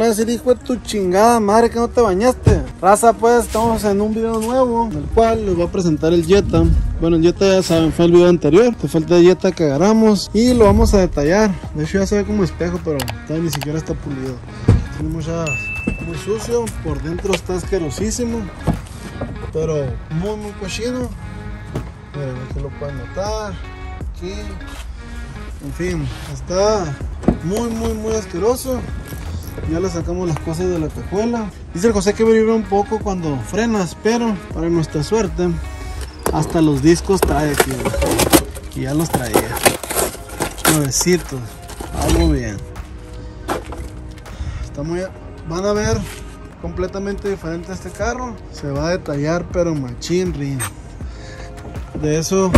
A decir, hijo de tu chingada madre que no te bañaste. Raza, pues estamos en un video nuevo, en el cual les voy a presentar el Jetta. Bueno, el Jetta ya saben, fue el video anterior. Te falta el Jetta que agarramos y lo vamos a detallar. De hecho, ya se ve como espejo, pero todavía ni siquiera está pulido. Tiene muchas, muy sucio, por dentro está asquerosísimo, pero muy, muy cochino. Miren, aquí lo pueden notar. Aquí. En fin, está muy, muy, muy asqueroso. Ya le sacamos las cosas de la cajuela. Dice el José que vibra un poco cuando frenas, pero para nuestra suerte, hasta los discos trae aquí. Y ya los traía. Nuevecitos. Algo bien. Está muy. Van a ver completamente diferente este carro. Se va a detallar, pero machín rin. De eso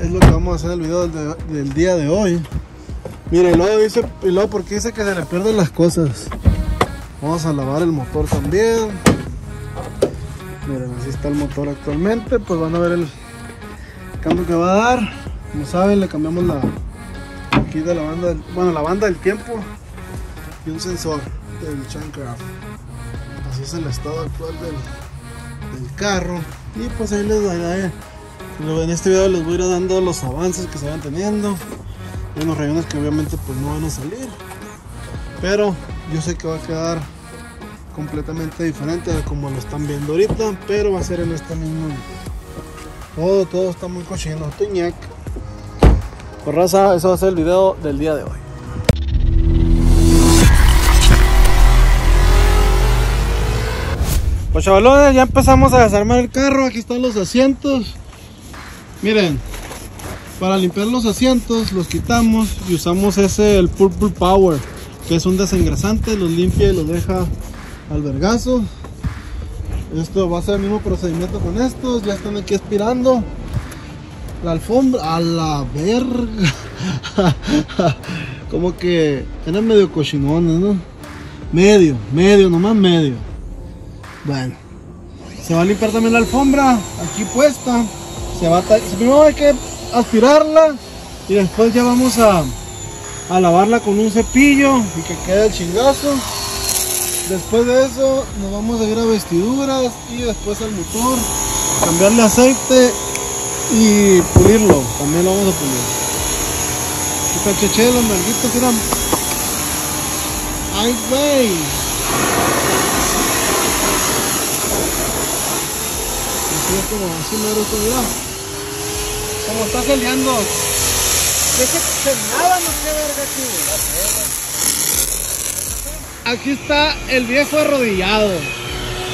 es lo que vamos a hacer el video del día de hoy. Mire, y luego dice, y porque dice que se le pierden las cosas. Vamos a lavar el motor también. Miren, así está el motor actualmente. Pues van a ver el cambio que va a dar. Como saben, le cambiamos la aquí de la banda, bueno, la banda del tiempo y un sensor del Chancraft. Así es el estado actual del, del carro. Y pues ahí les daré. En este video les voy a ir dando los avances que se van teniendo. Hay unos rayones que obviamente pues no van a salir. Pero yo sé que va a quedar completamente diferente de como lo están viendo ahorita. Pero va a ser en esta misma. Todo, todo está muy cochino. Tuñac. Por raza, eso va a ser el video del día de hoy. Pues chavalones, ya empezamos a desarmar el carro. Aquí están los asientos. Miren, para limpiar los asientos los quitamos y usamos ese, el Purple Power, que es un desengrasante, los limpia y los deja al vergazo. Esto va a ser el mismo procedimiento con estos, ya están aquí aspirando. La alfombra, a la verga. Como que eran medio cochinones, ¿no? Medio, medio, nomás medio. Bueno, se va a limpiar también la alfombra, aquí puesta. Se va a primero hay que aspirarla y después ya vamos a, a lavarla con un cepillo y que quede el chingazo. Después de eso nos vamos a ir a vestiduras y después al motor, cambiarle aceite y pulirlo. También lo vamos a pulir. Está cheche los malditos, miran. ¡Ay, güey! Así es como así me gusta. Como está peleando. No verga aquí. Aquí está el viejo arrodillado.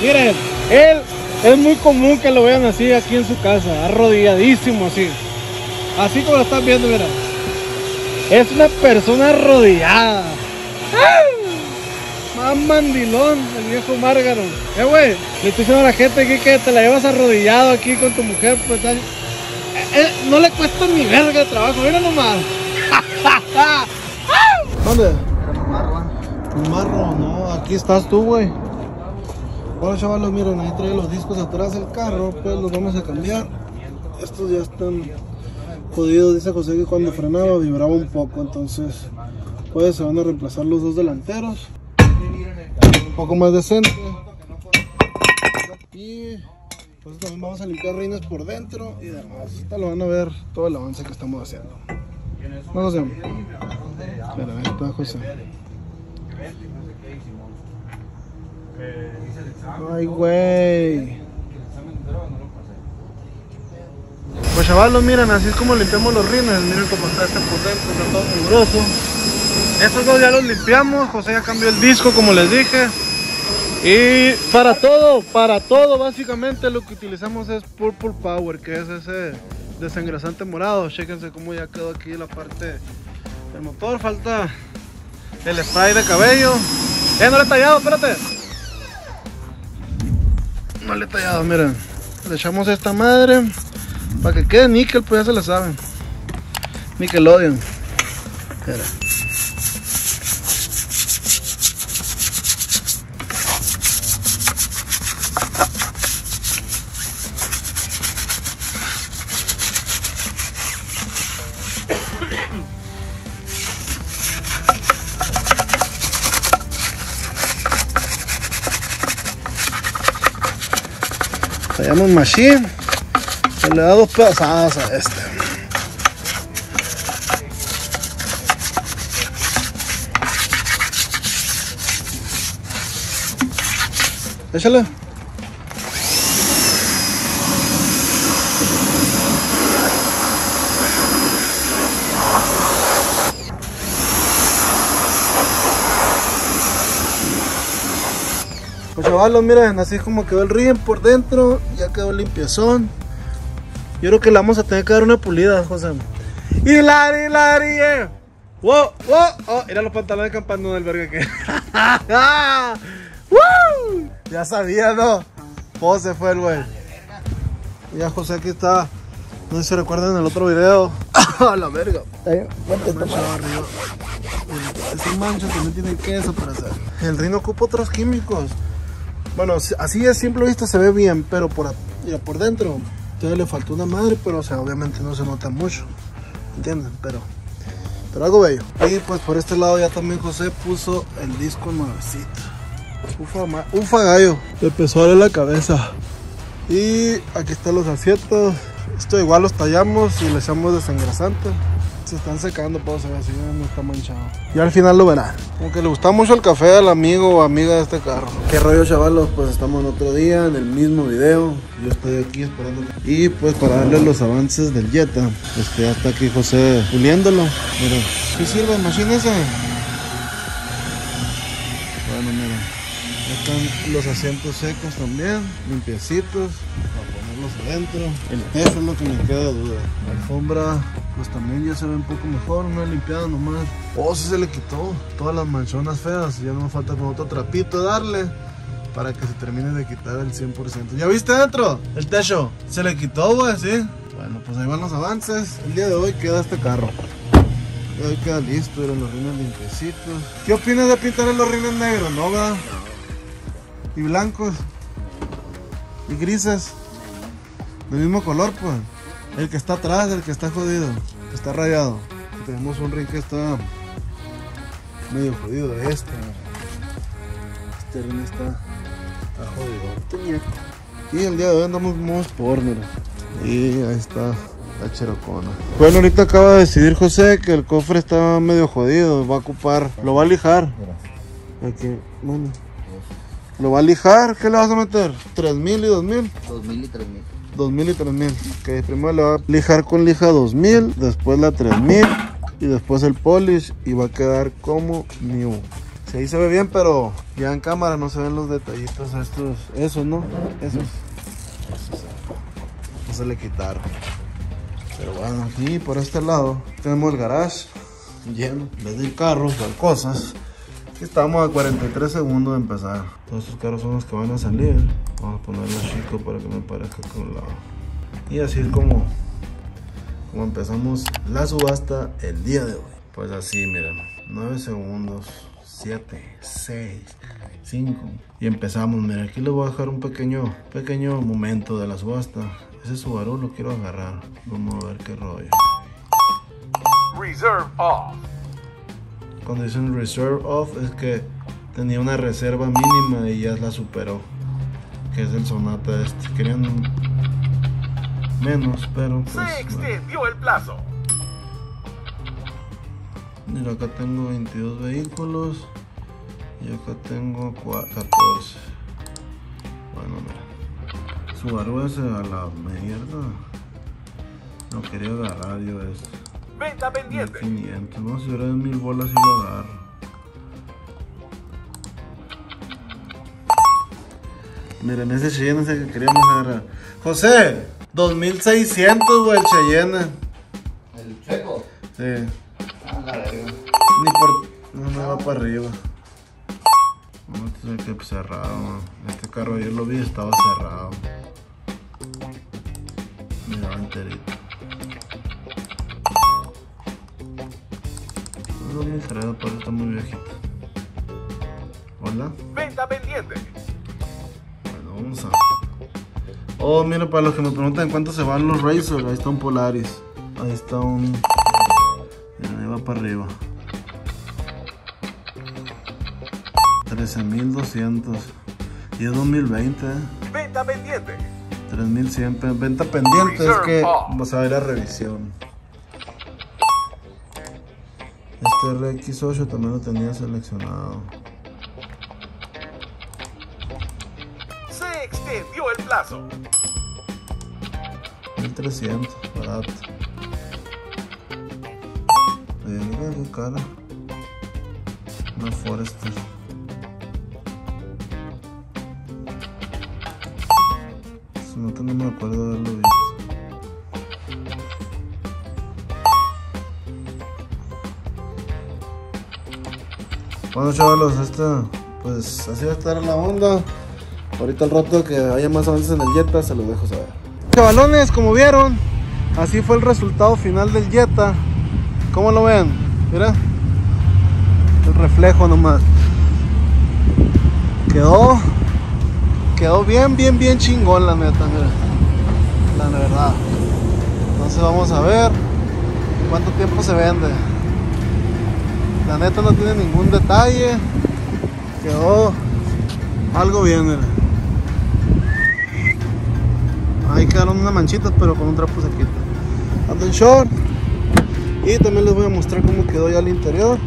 Miren, él es muy común que lo vean así aquí en su casa, arrodilladísimo así. Así como lo están viendo, mira. Es una persona arrodillada. Más mandilón, el viejo Márgaro. Eh, güey, le estoy diciendo a la gente aquí que te la llevas arrodillado aquí con tu mujer, pues eh, eh, no le cuesta ni verga de trabajo, mira nomás. ¿Dónde? Marro, no, aquí estás tú, güey. Bueno, chavalos, miren, ahí trae los discos atrás del carro, pues los vamos a cambiar. Estos ya están jodidos, dice José que cuando frenaba vibraba un poco, entonces pues se van a reemplazar los dos delanteros. Un poco más decente. Y pues también vamos a limpiar reines por dentro y demás. Ahorita lo van a ver todo el avance que estamos haciendo. No, José. Espera, ahí está José. Ay, güey. Pues chavalos, miren, así es como limpiamos los rines. Miren cómo está este por dentro, está todo fibroso. Estos dos ya los limpiamos. José ya cambió el disco, como les dije. Y para todo, para todo, básicamente lo que utilizamos es Purple Power, que es ese desengrasante morado. Chéquense cómo ya quedó aquí la parte del motor. Falta el spray de cabello. Eh, no le he tallado, espérate. No le he tallado, miren. Le echamos esta madre para que quede níquel, pues ya se la saben. Nickelodeon. Mira. Tallamos machine. Le da dos pedazadas a este. Échale. Chavalos, miren, así como quedó el río por dentro, ya quedó limpiezón. Yo creo que le vamos a tener que dar una pulida, José. ¡Hilari, hilari! Eh. ¡Wow! ¡Wow! Oh, mira los pantalones de campano del verga que. ¡Woo! Ya sabía, ¿no? José fue el güey. Ya José aquí está. No sé si recuerdan el otro video. ¡A la verga! Ese mancho también tiene queso para hacer. El rino ocupa otros químicos. Bueno, así de simple vista se ve bien, pero por, mira, por dentro todavía le faltó una madre, pero o sea, obviamente no se nota mucho. ¿Entienden? Pero, pero algo bello. Y pues por este lado ya también José puso el disco nuevecito. Ufa, ma- ufa gallo. Le empezó a la cabeza. Y aquí están los asientos. Esto igual los tallamos y le echamos desengrasante. Se están secando, puedo ver así no está manchado. Y al final lo verán. Como que le gusta mucho el café al amigo o amiga de este carro. ¿Qué rollo, chavalos? Pues estamos en otro día, en el mismo video. Yo estoy aquí esperando. Y pues para darle los avances del Jetta, que ya está aquí José puliéndolo. Mira, ¿qué sirve? Imagínense. Bueno, mira. Están los asientos secos también, limpiecitos, para ponerlos adentro. El techo es lo que me queda de duda. La alfombra, pues también ya se ve un poco mejor, no he limpiado nomás. Oh, sí se le quitó todas las manchonas feas. Ya no me falta con otro trapito darle para que se termine de quitar el 100%. ¿Ya viste adentro? El techo. Se le quitó, güey, sí. Bueno, pues ahí van los avances. El día de hoy queda este carro. Hoy queda listo, eran los rines limpiecitos. ¿Qué opinas de pintar los rines negros, no, verdad? Y blancos. Y grises. Del mismo color, pues. El que está atrás, el que está jodido. Que está rayado. Tenemos un rin que está medio jodido. Este. Este rin está, está jodido. Y el día de hoy andamos muy por, mira. Y ahí está la cherocona. Bueno, ahorita acaba de decidir José que el cofre está medio jodido. Va a ocupar, lo va a lijar. Aquí, bueno. Lo va a lijar, ¿qué le vas a meter? ¿3000 y 2000? 2000 y 3000. 2000 y 3000. Ok, primero le va a lijar con lija 2000, después la 3000 y después el polish y va a quedar como new. Sí, ahí se ve bien, pero ya en cámara no se ven los detallitos estos, esos, ¿no? Esos. No se le quitaron. Pero bueno, aquí por este lado tenemos el garage lleno. En vez de carros, van cosas. Estamos a 43 segundos de empezar. Todos estos carros son los que van a salir. Vamos a ponerlo chico para que me parezca con un lado. Y así es como, como empezamos la subasta el día de hoy. Pues así, miren. 9 segundos. 7, 6, 5. Y empezamos. Miren, aquí les voy a dejar un pequeño, pequeño momento de la subasta. Ese Subaru lo quiero agarrar. Vamos a ver qué rollo. Reserve off. Cuando dicen reserve off es que tenía una reserva mínima y ya la superó. Que es el Sonata este. Querían menos, pero pues. Se bueno. extendió el plazo. Mira, acá tengo 22 vehículos y acá tengo cua- 14. Bueno, mira. Subaru ese a la mierda. No quería agarrar yo eso. Venta pendiente. 1500, no, si hubiera mil bolas y lo agarro. Miren, ese Cheyenne es el que queríamos agarrar. José, 2600, güey, el Cheyenne. El checo. Sí. Ah, la verga. Ni por. No, no va para arriba. No, este es el que cerrado. man. Este carro ayer lo vi y estaba cerrado. Mira, enterito. Es 2003, pero está muy viejito. Hola. Venta pendiente. Bueno, vamos a. Oh, mira, para los que me preguntan cuánto se van los Razor, ahí está un Polaris. Ahí está un. Mira, ahí va para arriba. 13.200. Y es 2020, ¿eh? Venta pendiente. 3100, pe- venta pendiente, es que vamos a ver la revisión. Este RX8 también lo tenía seleccionado. Plazo. 1300, barato. Eh, cara. Una Forester. Se nota, no me acuerdo haberlo visto. Bueno chavalos, esta pues así va a estar la onda. Ahorita al rato que haya más avances en el Jetta se los dejo saber. Chavalones, como vieron, así fue el resultado final del Jetta. ¿Cómo lo ven? Mira. El reflejo nomás. Quedó. Quedó bien, bien, bien chingón la neta, mira. La verdad. Entonces vamos a ver cuánto tiempo se vende. La neta no tiene ningún detalle. Quedó algo bien, mira. Ahí quedaron unas manchitas, pero con un trapo se quita. Ando. Y también les voy a mostrar cómo quedó ya el interior.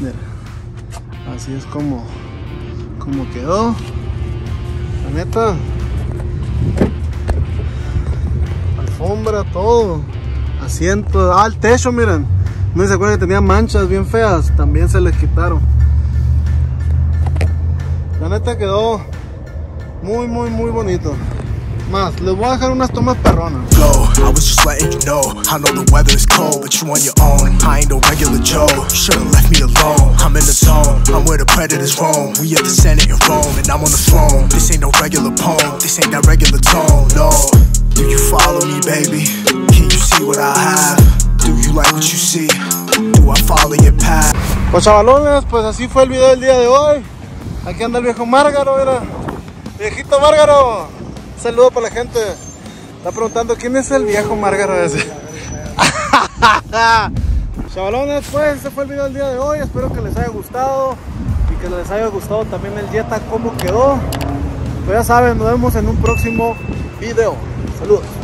Mira. Así es como, como quedó. La neta. Alfombra, todo. Asiento. Ah, el techo, miren. No se acuerdan que tenía manchas bien feas. También se les quitaron. La neta quedó muy, muy, muy bonito. Más, les voy a dejar unas tomas perronas. flow. I was just letting you know. I know the weather is cold, but you on your own. I ain't no regular Joe. You should've left me alone. I'm in the zone. I'm where the predators roam. We at the Senate in Rome, and I'm on the throne. This ain't no regular poem. This ain't that regular tone. No. Do you follow me, baby? Can you see what I have? Do you like what you see? Do I follow your path? Pues chavalones, pues así fue el video del día de hoy. Aquí anda el viejo Márgaro, mira. Viejito Márgaro. Saludo para la gente. Está preguntando quién es el viejo Márgaro ese. Chavalones, pues ese fue el video del día de hoy. Espero que les haya gustado y que les haya gustado también el Jetta, cómo quedó. Pues ya saben, nos vemos en un próximo video. Saludos.